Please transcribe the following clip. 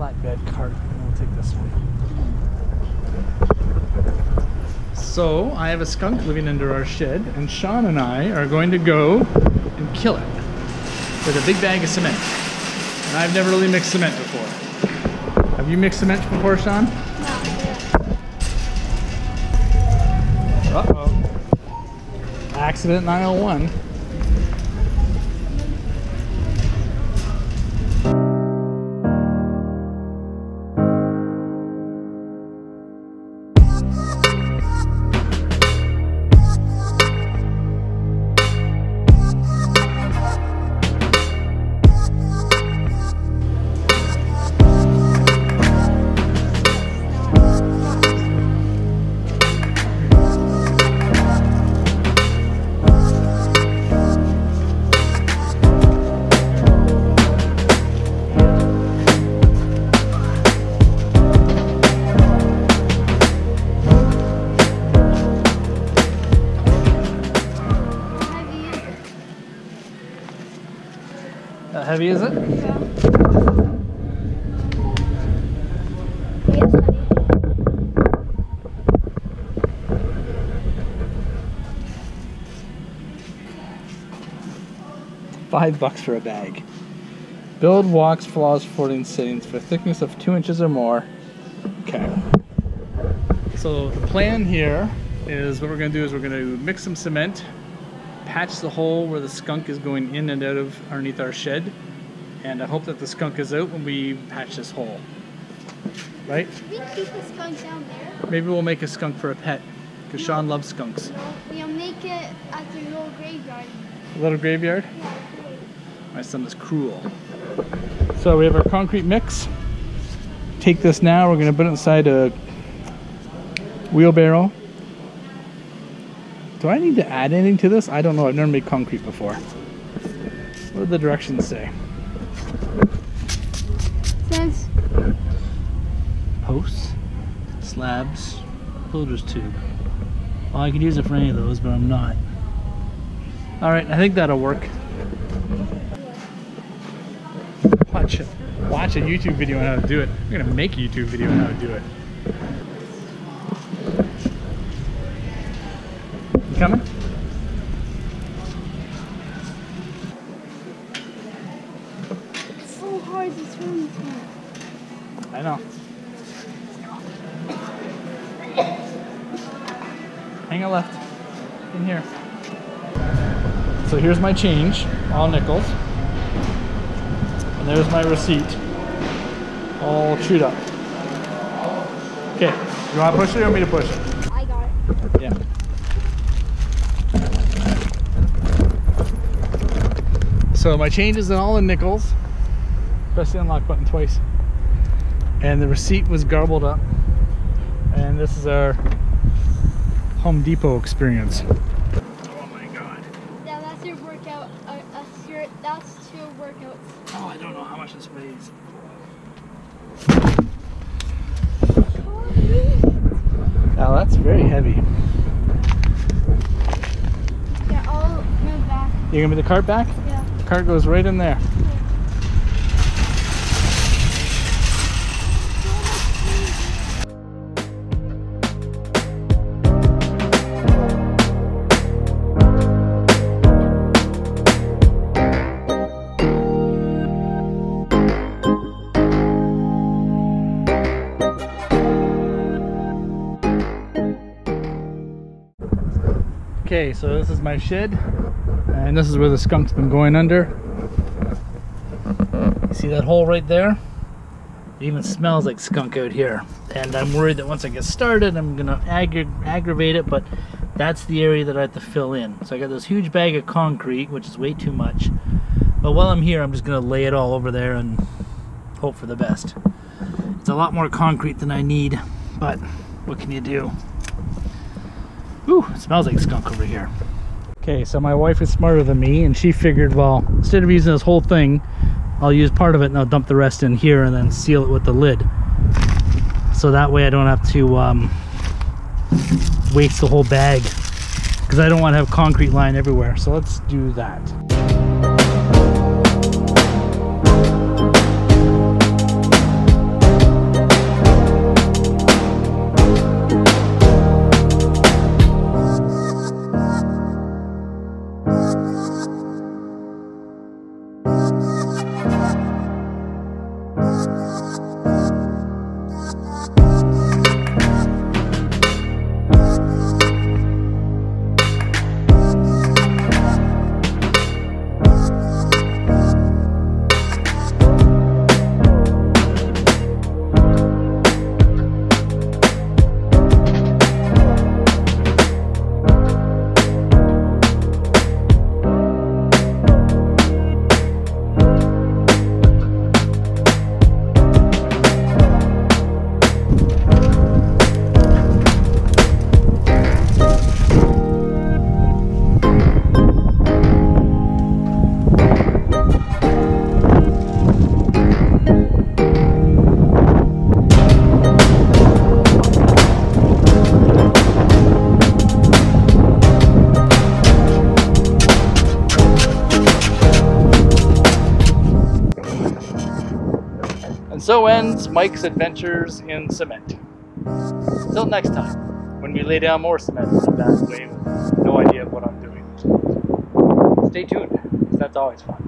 flatbed cart and we'll take this one. So I have a skunk living under our shed and Sean and I are going to go and kill it with a big bag of cement. And I've never really mixed cement before. Have you mixed cement before, Sean? Uh-oh. Accident 901. Heavy is it? Honey. Five bucks for a bag. Build walks, flaws, footing, sittings for thickness of two inches or more. Okay. So the plan here is what we're gonna do is we're gonna mix some cement, patch the hole where the skunk is going in and out of underneath our shed, and I hope that the skunk is out when we patch this hole. Right? We keep the skunk down there. Maybe we'll make a skunk for a pet, because Sean loves skunks. No, we'll make it at the little graveyard. A little graveyard. Yeah. My son is cruel. So we have our concrete mix. Take this now, we're gonna put it inside a wheelbarrow. Do I need to add anything to this? I don't know, I've never made concrete before. What do the directions say? Says Posts, slabs, builder's tube. Well, I could use it for any of those, but I'm not. All right, I think that'll work. Watch it. Watch a YouTube video on how to do it. I'm gonna make a YouTube video on how to do it. Coming? it's so hard to swim through. I know. Hang a left. In here. So here's my change, all nickels. And there's my receipt, all chewed up. Okay, you want to push it or want me to push it? I got it. Yeah. So my change is in all the nickels. Press the unlock button twice. And the receipt was garbled up. And this is our Home Depot experience. Oh my god. Yeah, that's your workout. Uh, that's your. That's your workout. Oh, I don't know how much this weighs. Now that's very heavy. Yeah, I'll move back. You gonna move the cart back? Yeah. Cart goes right in there. Okay, so this is my shed, and this is where the skunk's been going under. You see that hole right there? It even smells like skunk out here. And I'm worried that once I get started, I'm gonna aggra aggravate it, but that's the area that I have to fill in. So I got this huge bag of concrete, which is way too much. But while I'm here, I'm just gonna lay it all over there and hope for the best. It's a lot more concrete than I need, but what can you do? Ooh, smells like skunk over here. Okay, so my wife is smarter than me, and she figured, well, instead of using this whole thing, I'll use part of it and I'll dump the rest in here and then seal it with the lid. So that way I don't have to um, waste the whole bag because I don't want to have concrete line everywhere. So let's do that. And so ends Mike's adventures in cement. Until next time, when we lay down more cement way no idea what I'm doing. Stay tuned, 'cause that's always fun.